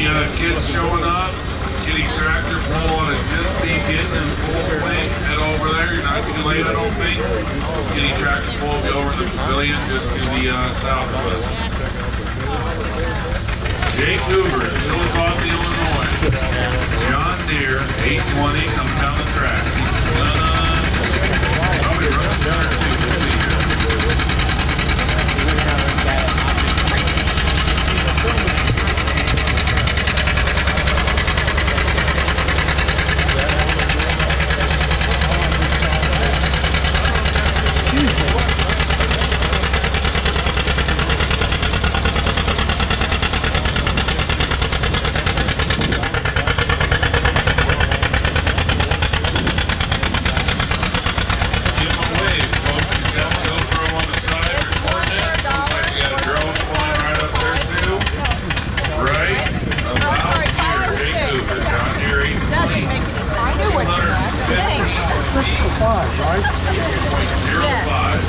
Any uh, kids showing up? Kiddie tractor pull to just be getting in full swing. Head over there. You're not too late, I don't think. Kiddie tractor pull be over the pavilion just to the uh, south of us. Jake Hoover, Chillicothe, Illinois. John Deere, 820, comes down Thanks. Five, right? Point